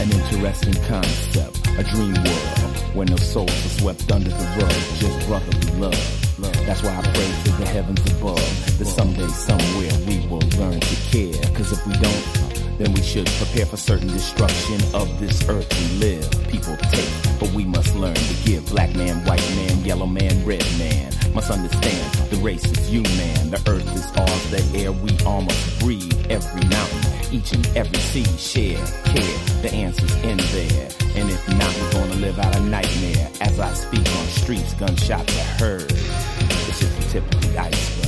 an interesting concept, a dream world where no souls are swept under the rug, just brotherly love. That's why I pray to the heavens above that someday, somewhere, we will learn to care. Cause if we don't, then we should prepare for certain destruction of this earth we live. People take, but we must learn to give. Black man, white man, yellow man, red man. Must understand the race is human. The earth is ours, the air we all must breathe. Every mountain, each and every sea share, care. The answer's in there. And if not, we're gonna live out a nightmare. As I speak on streets, gunshots are heard. It's just the tip of the iceberg.